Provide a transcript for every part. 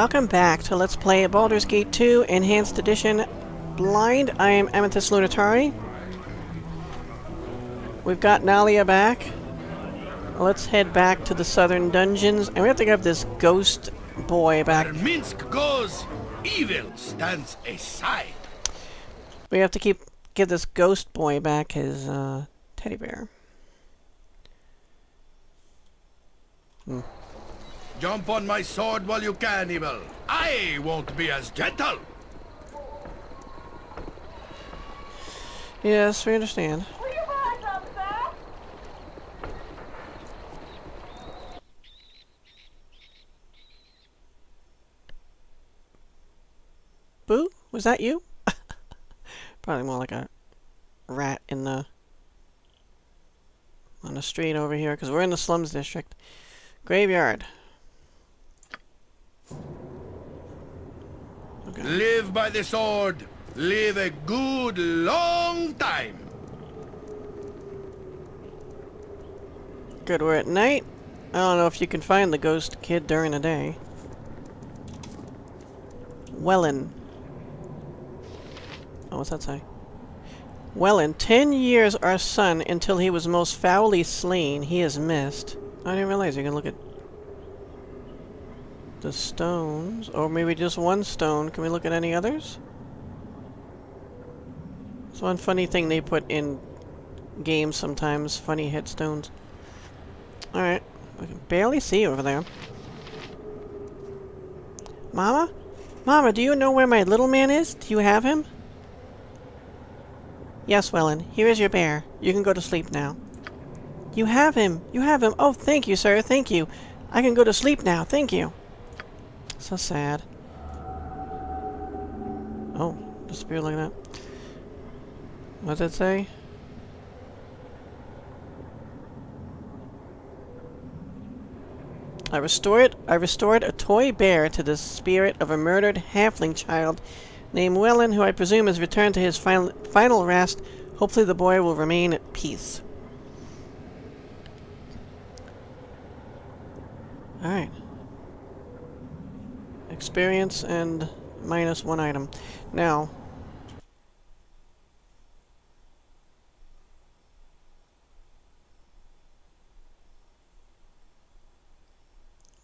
Welcome back to Let's Play Baldur's Gate 2 Enhanced Edition Blind. I am Amethyst Lunitari. We've got Nalia back. Let's head back to the southern dungeons, and we have to grab this ghost boy back. Where Minsc goes, evil stands aside. We have to keep give this ghost boy back his uh, teddy bear. Hmm. Jump on my sword while you can, evil. I won't be as gentle. Yes, we understand. Boo? Was that you? Probably more like a rat in the on the street over here because we're in the slums district. Graveyard. Okay. Live by the sword. Live a good long time. Good, we're at night. I don't know if you can find the ghost kid during the day. Wellen. Oh, what's that say? Well, in ten years our son, until he was most foully slain, he is missed. I didn't realize you can look at the stones. Or maybe just one stone. Can we look at any others? It's one funny thing they put in games sometimes. Funny headstones. Alright. I can barely see over there. Mama? Mama, do you know where my little man is? Do you have him? Yes, Wellen. Here is your bear. You can go to sleep now. You have him! You have him! Oh, thank you, sir. Thank you. I can go to sleep now. Thank you. So sad. Oh, disappeared like that. What did it say? I restored I restored a toy bear to the spirit of a murdered halfling child named Wellen, who I presume has returned to his final final rest. Hopefully the boy will remain at peace. Alright. Experience and minus one item. Now,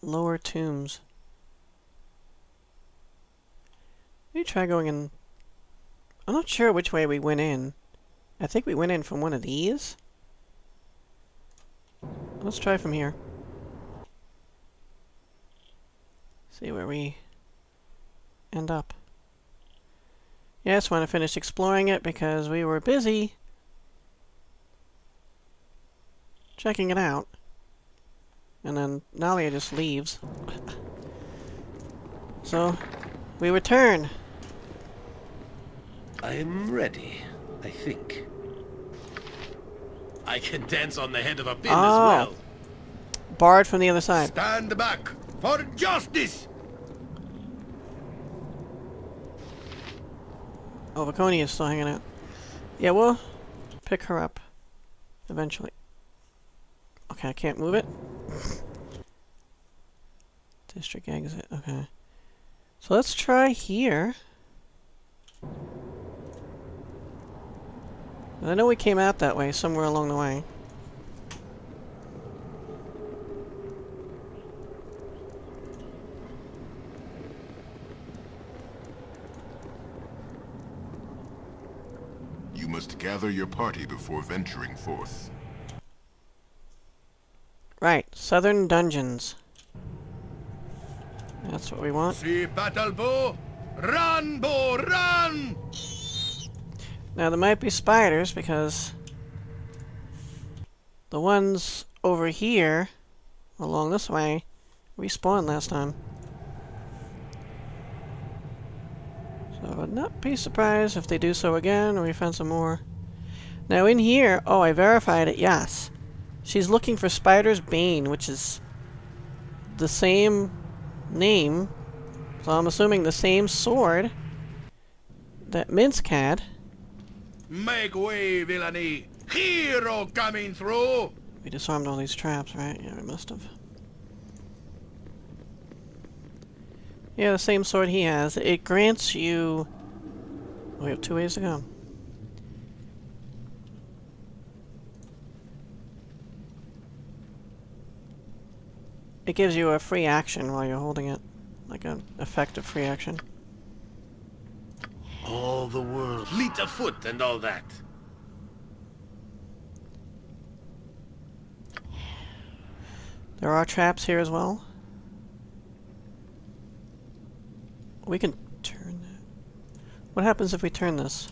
lower tombs. Let me try going in... I'm not sure which way we went in. I think we went in from one of these. Let's try from here. See where we end up. Yes, want to finish exploring it because we were busy checking it out. And then Nalia just leaves. so, we return. I am ready, I think. I can dance on the head of a pin Oh. as ah. well. Barred from the other side. Stand back for justice! Oh, Viconia is still hanging out. Yeah, we'll pick her up eventually. Okay, I can't move it. District exit, okay. So let's try here. I know we came out that way, somewhere along the way. Must gather your party before venturing forth. Right, Southern Dungeons. That's what we want. See battle bow? Run, bow, run! Now there might be spiders because the ones over here along this way respawned last time. So I would not be surprised if they do so again or we find some more. Now in here, oh I verified it, yes. She's looking for Spider's Bane, which is the same name. So I'm assuming the same sword that Minsc had. Make way, villainy! Hero coming through! We disarmed all these traps, right? Yeah, we must have. Yeah, the same sword he has. It grants you... We have two ways to go. It gives you a free action while you're holding it. Like an effective free action. All the world. Fleet of foot and all that. There are traps here as well. We can turn that. What happens if we turn this?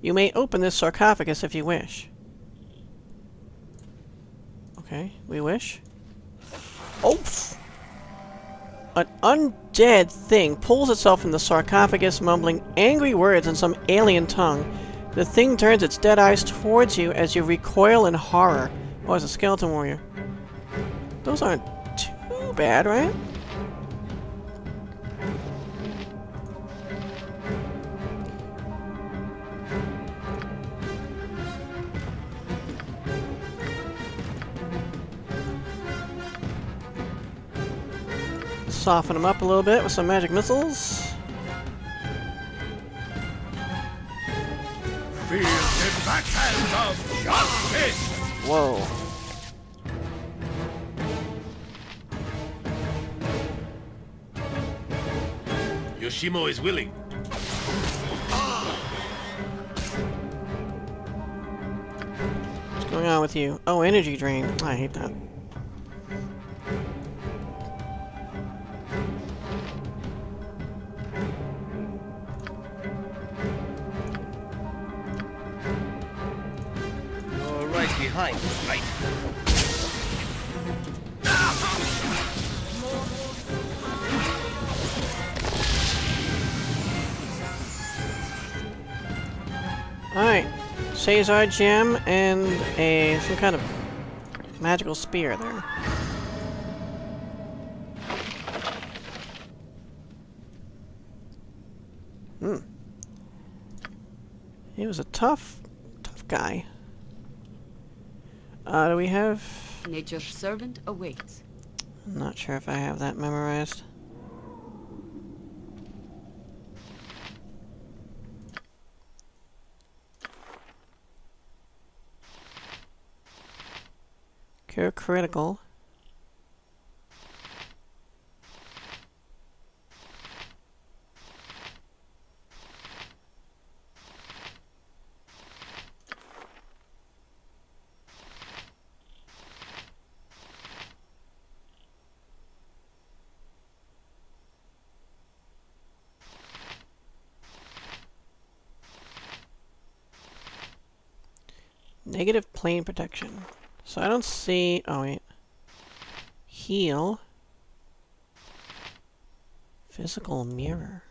You may open this sarcophagus if you wish. Okay, we wish. Oh! An undead thing pulls itself from the sarcophagus, mumbling angry words in some alien tongue. The thing turns its dead eyes towards you as you recoil in horror. Oh, it's a skeleton warrior. Those aren't too bad, right? Soften them up a little bit with some magic missiles. Feel the backhand of justice! Whoa. Yoshimo is willing. What's going on with you? Oh, energy drain. I hate that. Caesar gem and a some kind of magical spear there. Hmm. He was a tough, tough guy. Uh, do we have... Nature's servant awaits. I'm not sure if I have that memorized. Cure critical. Negative plane protection. So I don't see... Oh, wait. Heal. Physical mirror.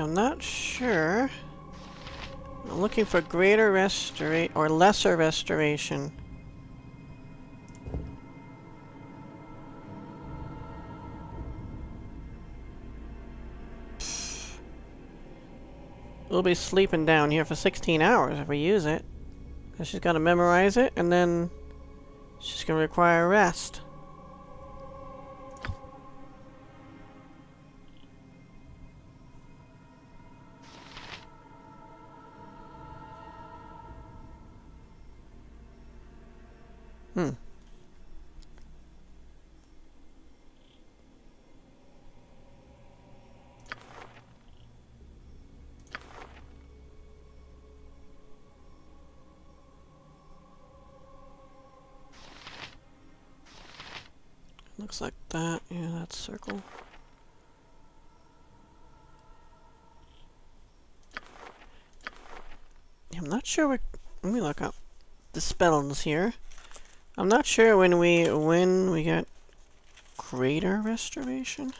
I'm not sure. I'm looking for greater restora- or lesser restoration. We'll be sleeping down here for 16 hours if we use it. She's to memorize it, and then she's going to require rest. Sure. Let me look up the spells here. I'm not sure when we when we get greater restoration.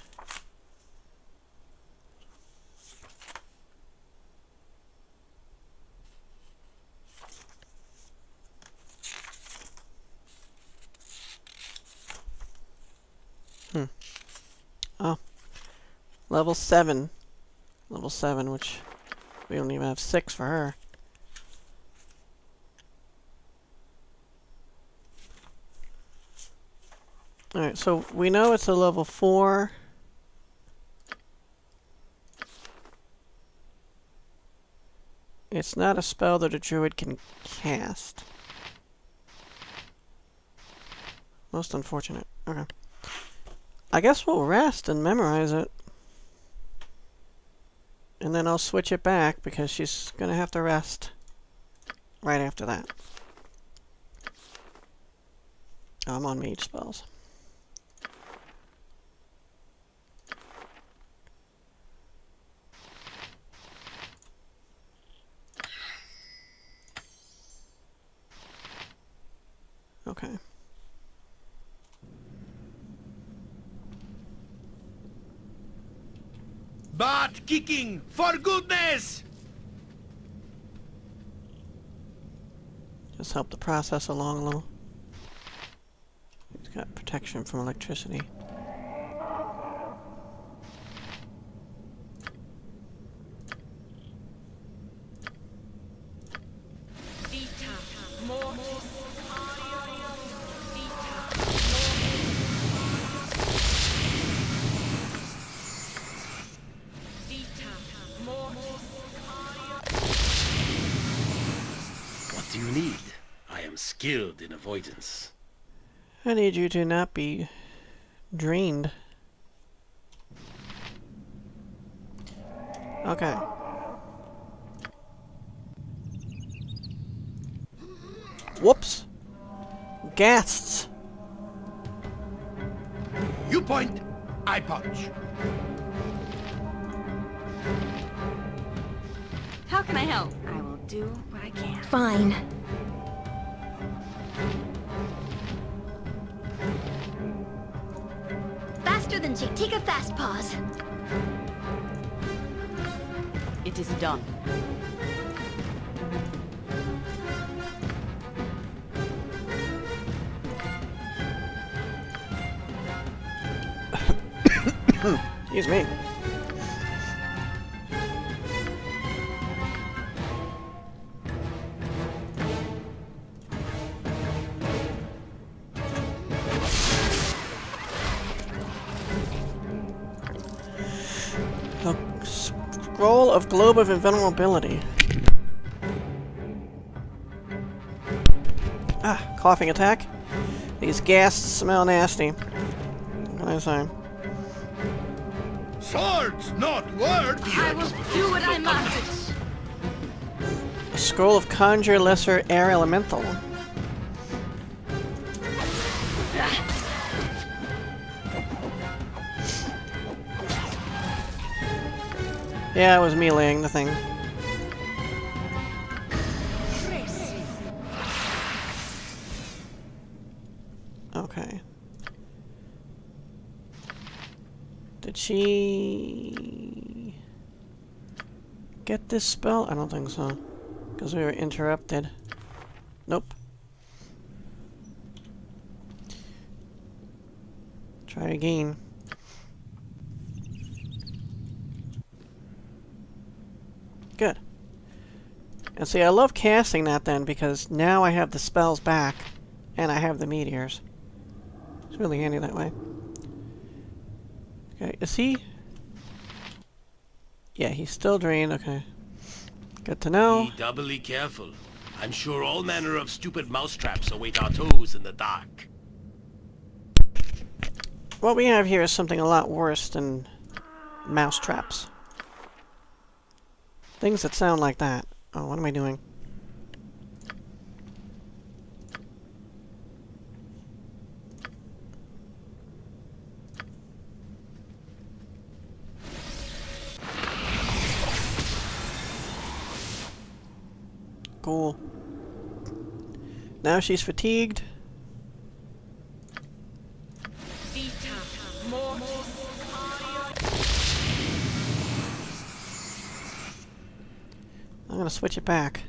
Hmm. Oh. Level 7. Level 7, which we don't even have 6 for her. Alright, so we know it's a level 4. It's not a spell that a druid can cast. Most unfortunate. Okay. I guess we'll rest and memorize it. And then I'll switch it back because she's going to have to rest right after that. I'm on mage spells. Okay. Butt kicking, for goodness! Just help the process along a little. It's got protection from electricity. What do you need? I am skilled in avoidance. I need you to not be drained. Okay. Whoops. Ghasts. You point, I punch. How can I help? I will do what I can. Fine. Than Jake. Take a fast pause. It is done. Excuse me. Globe of invulnerability. Ah, coughing attack. These ghasts smell nasty. What can I say? Swords, not words! I will do what I must. A scroll of conjure lesser air elemental. Yeah, it was me laying the thing. Okay. Did she get this spell? I don't think so. Because we were interrupted. Nope. Try again. Good. And see, I love casting that then because now I have the spells back and I have the meteors. It's really handy that way. Okay, is he? Yeah, he's still drained. Okay. Good to know. Be doubly careful. I'm sure all manner of stupid mousetraps await our toes in the dark. What we have here is something a lot worse than mouse traps. Things that sound like that. Oh, what am I doing? cool. Now she's fatigued. I'm gonna switch it back.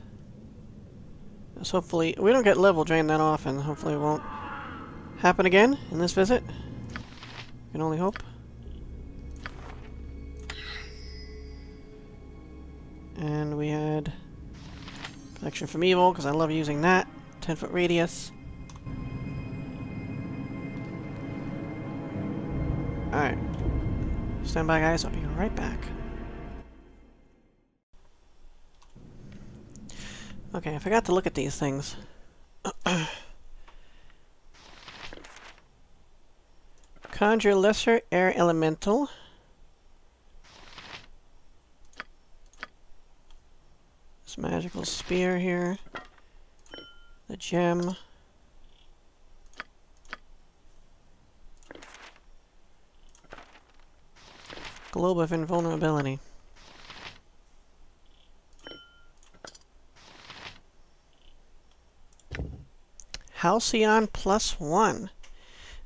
Just hopefully, we don't get level drained that often. Hopefully it won't happen again in this visit. Can only hope. And we had protection from evil, because I love using that. 10 foot radius. Alright. Stand by guys, I'll be right back. Okay, I forgot to look at these things. Conjure Lesser Air Elemental. This magical spear here. The gem. Globe of Invulnerability. Halcyon plus one.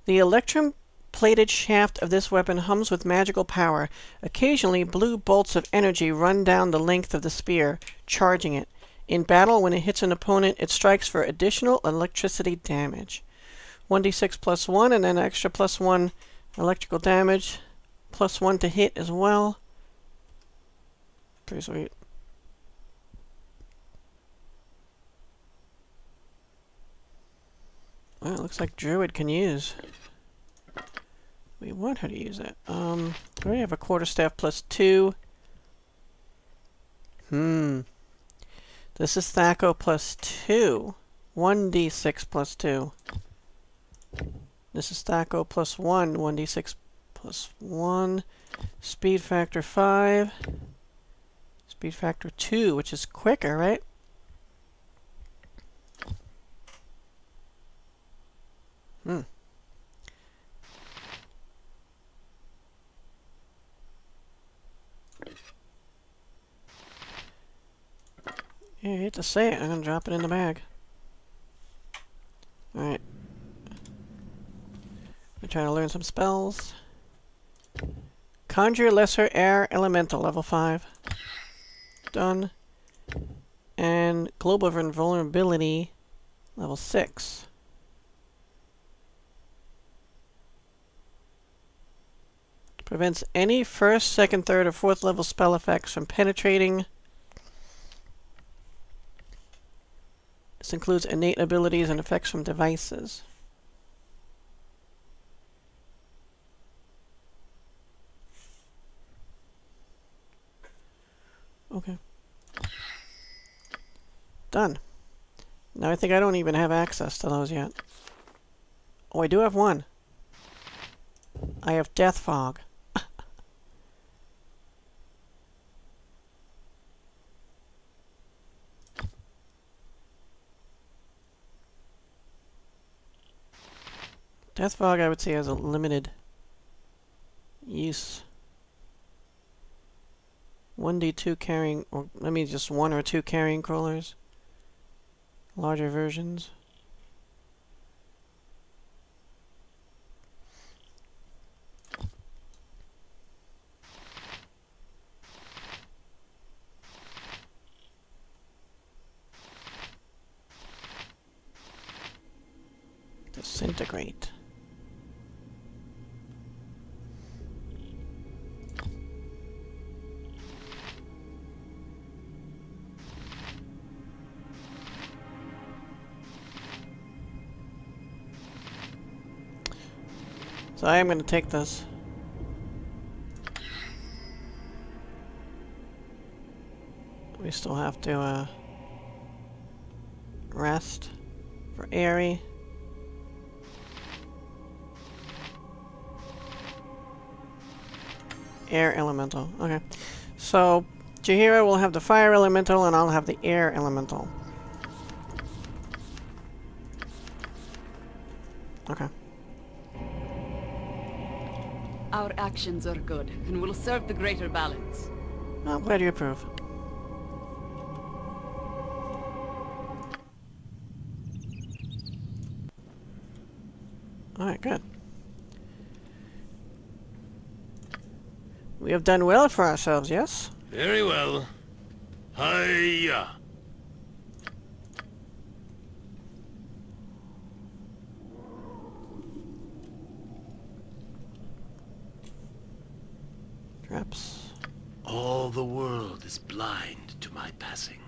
The electrum plated shaft of this weapon hums with magical power. Occasionally, blue bolts of energy run down the length of the spear, charging it. In battle, when it hits an opponent, it strikes for additional electricity damage. 1d6 plus 1, and then extra plus 1 electrical damage. Plus 1 to hit as well. Pretty sweet. Well, it looks like Druid can use. We want her to use it. Um, we already have a quarterstaff plus two. Hmm. This is THAC0 plus two. 1d6 plus two. This is THAC0 plus one. 1d6 plus one. Speed factor five. Speed factor two, which is quicker, right? Hmm. Yeah, I hate to say it, I'm gonna drop it in the bag. Alright. I'm trying to learn some spells. Conjure Lesser Air Elemental, level 5. Done. And Globe of Invulnerability, level 6. Prevents any first, second, third, or fourth level spell effects from penetrating. This includes innate abilities and effects from devices. Okay. Done. Now I think I don't even have access to those yet. Oh, I do have one. I have Death Fog. Death Fog, I would say, has a limited use. 1d2 carrying, or let me just one or two carrion crawlers. Larger versions. Disintegrate. So I am going to take this. We still have to uh, rest for Aerie. Air Elemental. Okay. So, Jaheira will have the Fire Elemental and I'll have the Air Elemental. Okay. actions are good and will serve the greater balance. I'm glad you approve. Alright, good. We have done well for ourselves, yes? Very well. Hiya! All the world is blind to my passing.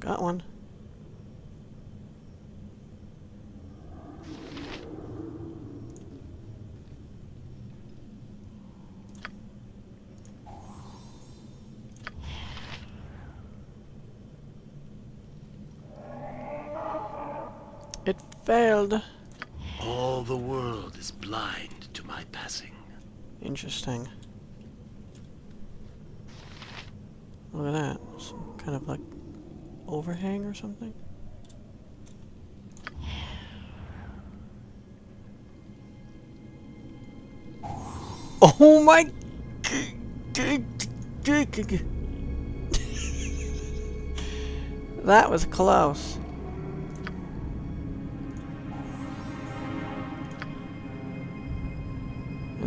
Got one. It failed. All the world is blind to my passing. Interesting. Look at that. Some kind of like overhang or something. Oh my That was close.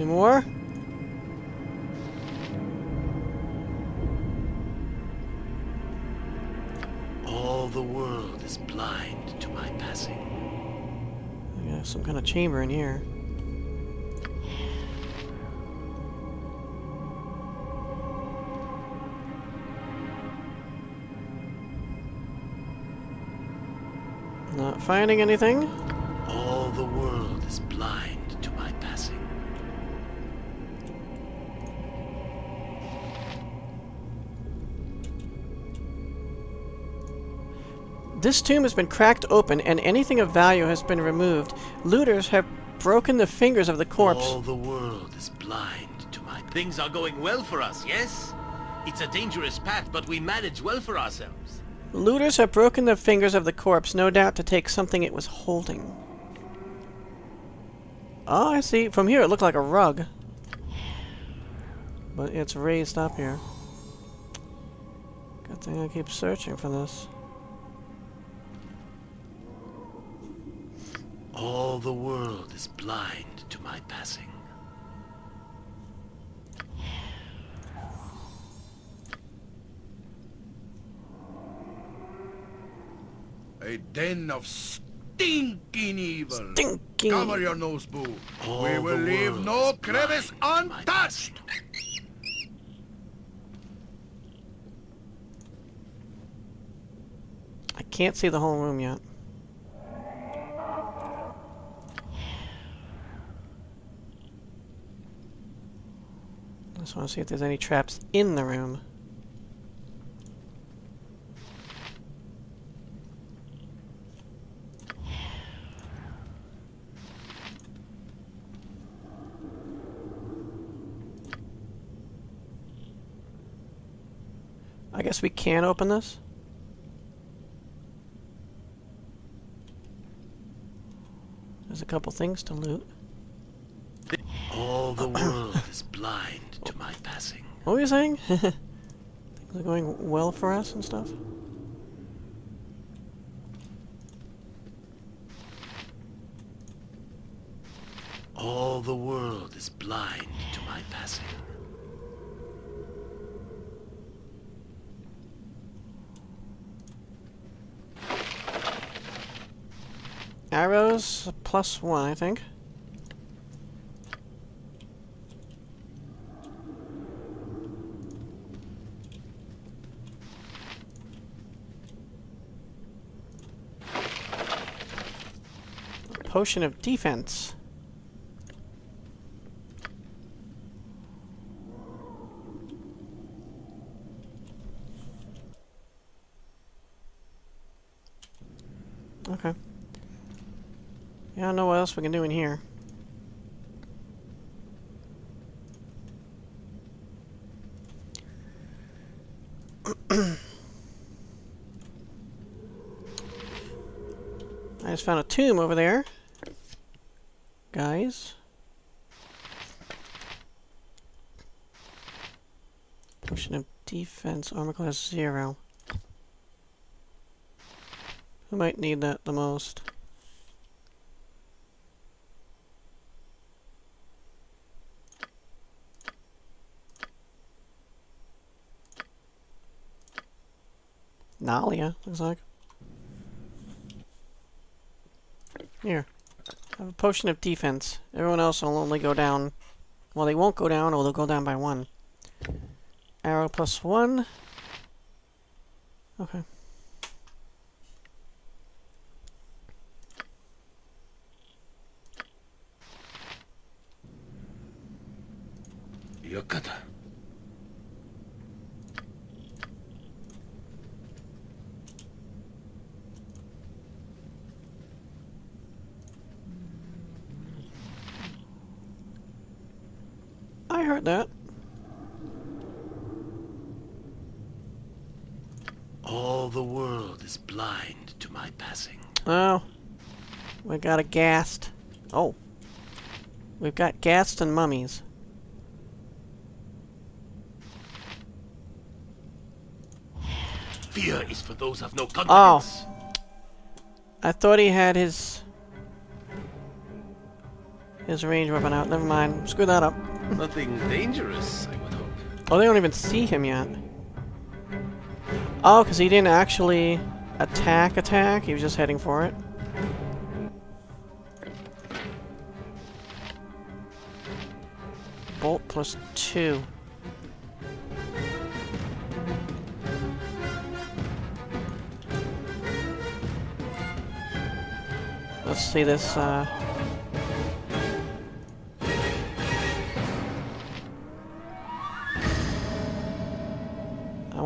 Any more? All the world is blind to my passing. Yeah, some kind of chamber in here. Not finding anything. This tomb has been cracked open and anything of value has been removed. Looters have broken the fingers of the corpse. All the world is blind to my... Things are going well for us, yes? It's a dangerous path, but we manage well for ourselves. Looters have broken the fingers of the corpse, no doubt to take something it was holding. Oh, I see. From here it looked like a rug. But it's raised up here. Good thing I keep searching for this. All the world is blind to my passing. A den of stinking evil. Stinking. Cover your nose, boo. All we will leave no crevice blind to my untouched. I can't see the whole room yet. I just want to see if there's any traps in the room. I guess we can open this. There's a couple things to loot. All the world is blind to my passing. What were you saying? Things are going well for us and stuff? All the world is blind to my passing. Arrows, plus one, I think. Potion of defense. Okay. Yeah, I don't know what else we can do in here. I just found a tomb over there. Guys. Potion of defense, armor class zero. Who might need that the most? Nalia, looks like. Here. I have a potion of defense. Everyone else will only go down. Well, they won't go down, or they'll go down by one. Arrow plus one. Okay. Yokata. I heard that. All the world is blind to my passing. Oh. We got a ghast. Oh. We've got ghast and mummies. Fear is for those of no confidence. Oh. I thought he had his... His range weapon out. Never mind. Screw that up. Nothing dangerous, I would hope. Oh, they don't even see him yet. Oh, because he didn't actually attack attack. He was just heading for it. Bolt plus two. Let's see this, uh...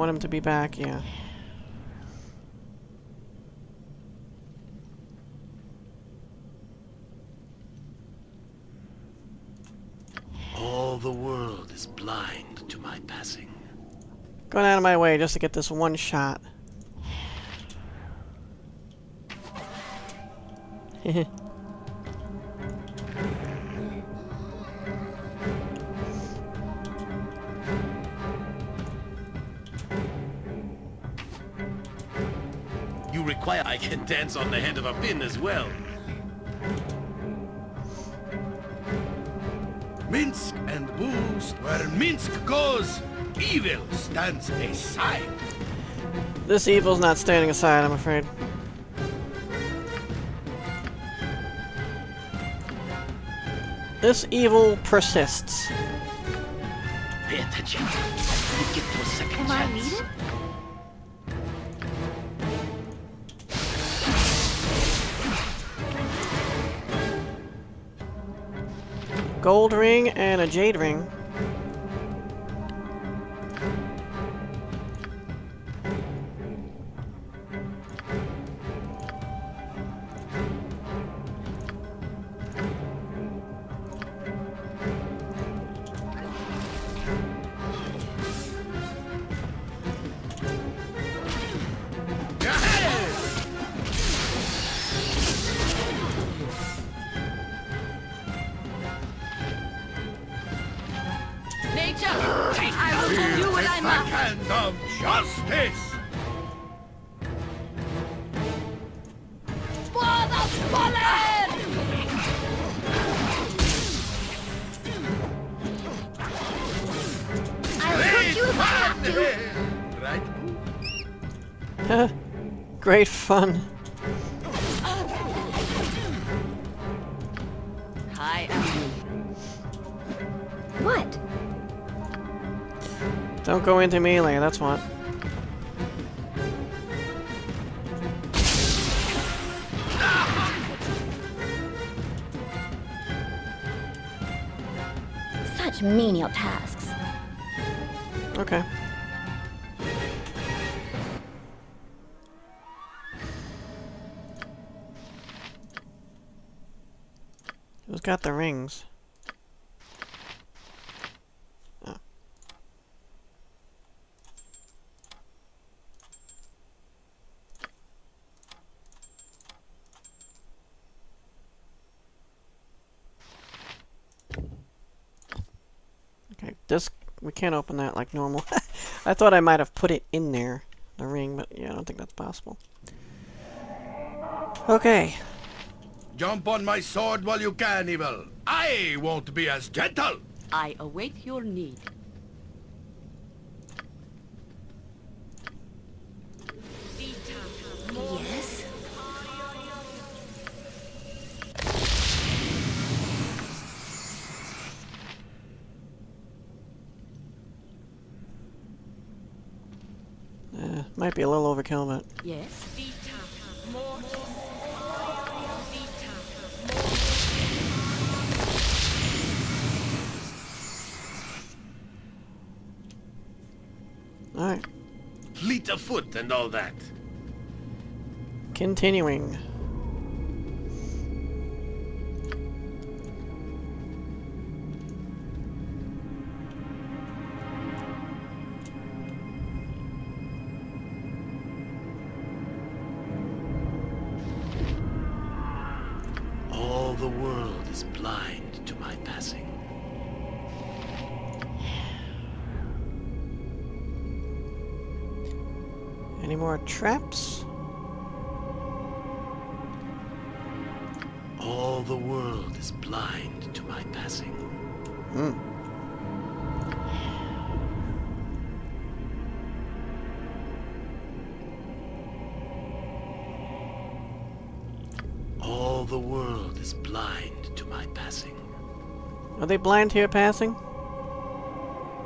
want him to be back, yeah. All the world is blind to my passing. Going out of my way just to get this one shot. I can dance on the head of a pin as well. Minsc and booze, where Minsc goes, evil stands aside. this evil's not standing aside, I'm afraid. This evil persists. Pay attention. You get to a second Am I chance. Gold ring and a jade ring. What I The must! hand of justice. For the fallen! I'll hurt you if have to. Right? Great fun. Go into melee, that's what. Such menial tasks. Okay. Who's got the rings? Oh. Okay, this we can't open that like normal. I thought I might have put it in there, the ring, but yeah, I don't think that's possible. Okay. Jump on my sword while you can, Evil. I won't be as gentle. I await your need. Yes? Eh, might be a little overkill, but Yes? alright. Fleet of foot and all that. Continuing. Any more traps? All the world is blind to my passing. Hmm. All the world is blind to my passing. Are they blind to your passing?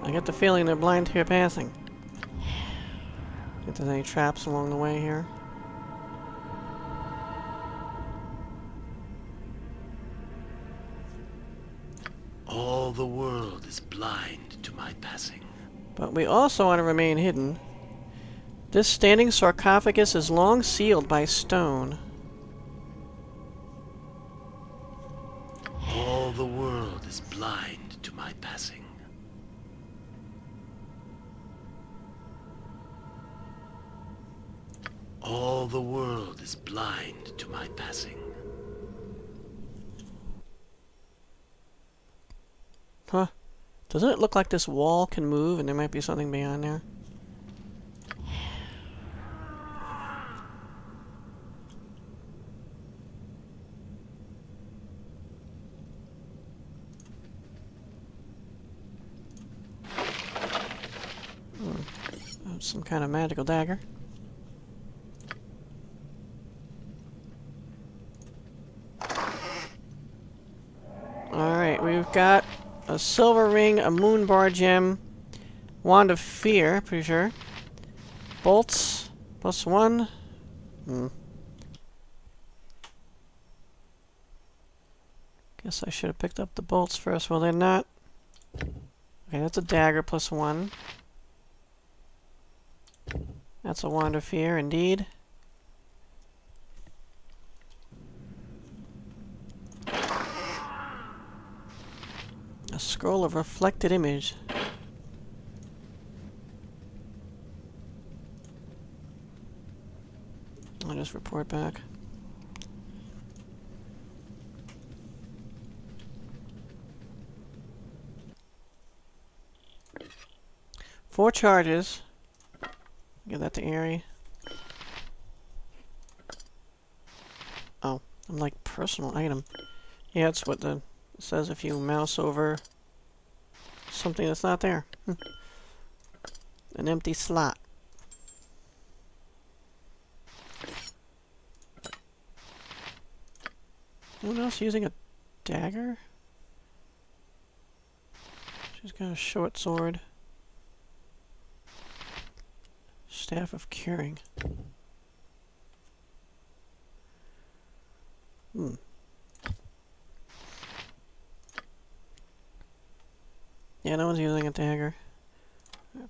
I get the feeling they're blind to your passing. There's any traps along the way here. All the world is blind to my passing. But we also want to remain hidden. This standing sarcophagus is long sealed by stone. All the world is blind to my passing. Huh. Doesn't it look like this wall can move and there might be something beyond there? Hmm. Some kind of magical dagger. Alright, we've got a silver ring, a moon bar gem, wand of fear, pretty sure. Bolts, plus one. Hmm. Guess I should have picked up the bolts first. Well, they're not. Okay, that's a dagger plus one. That's a wand of fear, indeed. A scroll of reflected image. I'll just report back. Four charges. Give that to Aerie. Oh, I'm like personal item. Yeah, that's what the says if you mouse over something that's not there. Hmm. An empty slot. Anyone else using a dagger? She's got a short sword. Staff of Curing. Hmm. Yeah, no one's using a dagger.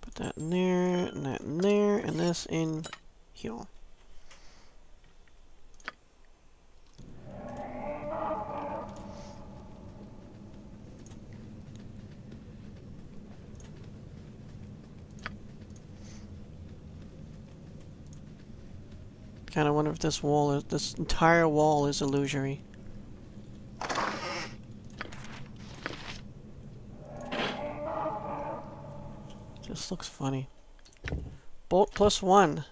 Put that in there, and that in there, and this in here. Kind of wonder if this wall is this entire wall is illusory. Looks funny. Bolt plus one.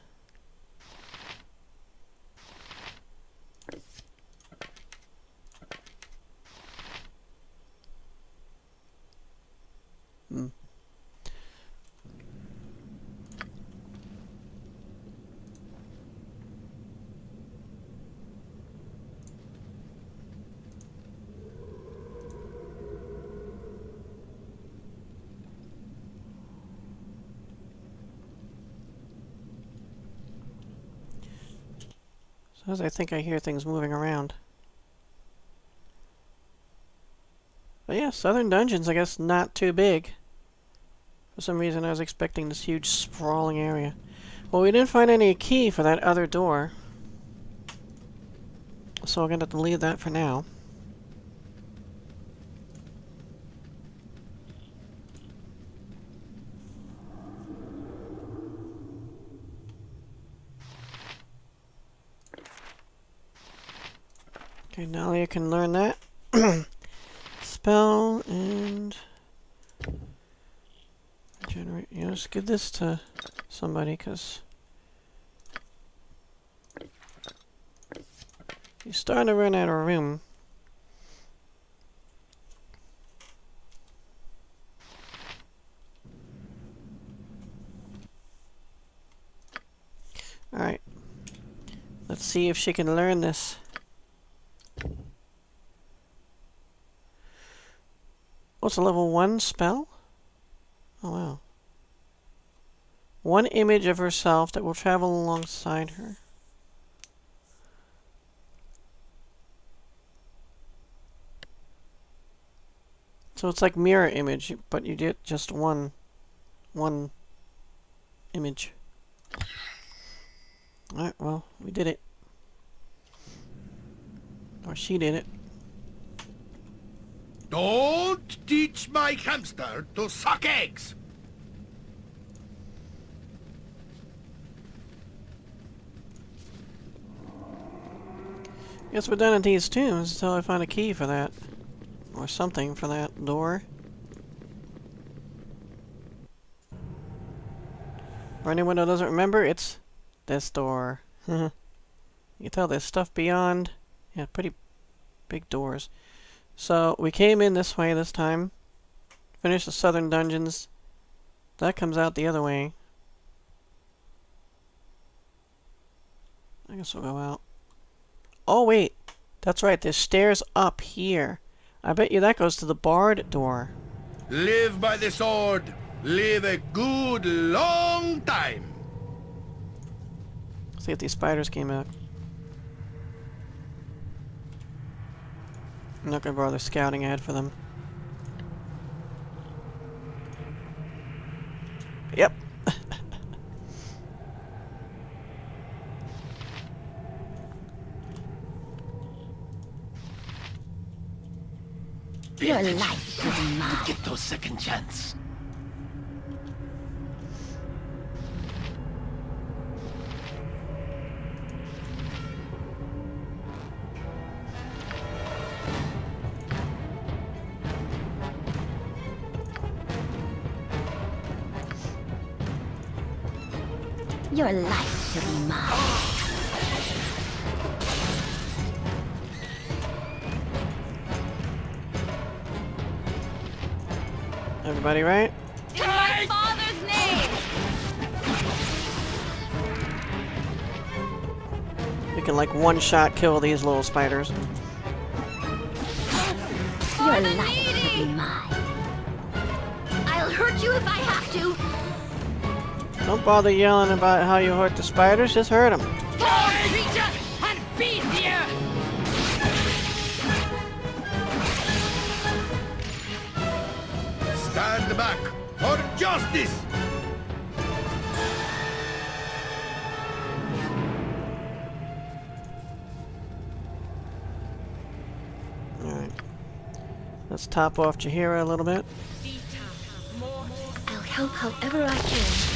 As I think I hear things moving around. But yeah, Southern Dungeons, I guess, not too big. For some reason, I was expecting this huge, sprawling area. Well, we didn't find any key for that other door. So we're going to have to leave that for now. Okay, now you can learn that. Spell and generate. Let's give this to somebody because he's starting to run out of room. Alright. Let's see if she can learn this. What's a level 1 spell? Oh wow. One image of herself that will travel alongside her. So it's like mirror image, but you get just one, one image. Alright, well, we did it. Or she did it. Don't teach my hamster to suck eggs! Guess we're done at these tombs until I find a key for that. Or something for that door. For anyone who doesn't remember, it's this door. you can tell there's stuff beyond. Yeah, pretty big doors. So, we came in this way this time. Finished the southern dungeons. That comes out the other way. I guess we'll go out. Oh, wait. That's right. There's stairs up here. I bet you that goes to the barred door. Live by the sword. Live a good long time. See if these spiders came out. I'm not gonna bother scouting ahead for them. Yep. Your life be mine. Get those second chance. Everybody right? In my father's name! We can like one shot kill these little spiders. Your life will be mine. I'll hurt you if I have to. Don't bother yelling about how you hurt the spiders, just hurt them. And beat here! Stand back for justice! Alright. Let's top off Jaheira a little bit. I'll help however I can.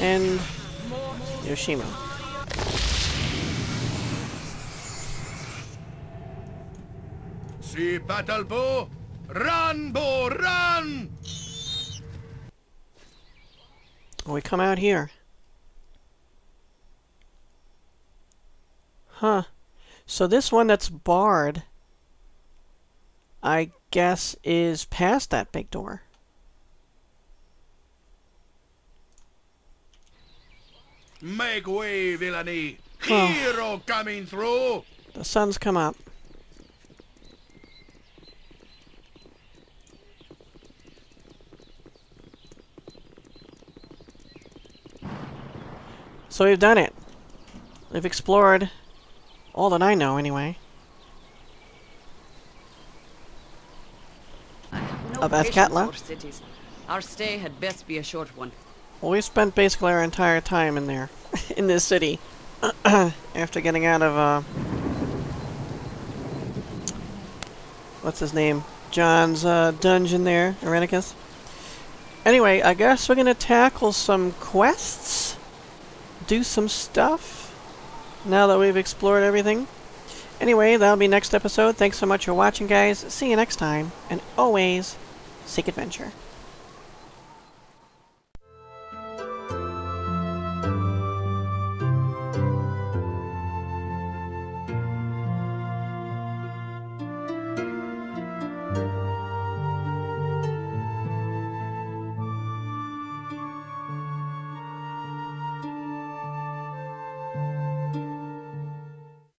And Yoshimo. See battle bow? Run, bow, run! We come out here. Huh. So this one that's barred, I guess, is past that big door. Make way, villainy! Oh. Hero coming through! The sun's come up. So we've done it. We've explored all that I know, anyway. I have no Of patience Athkatla? cities. Our stay had best be a short one. Well, we spent basically our entire time in there, in this city, after getting out of, uh... What's his name? Jon's, uh, dungeon there, Irenicus. Anyway, I guess we're gonna tackle some quests? Do some stuff? Now that we've explored everything? Anyway, that'll be next episode. Thanks so much for watching, guys. See you next time. And always, seek adventure.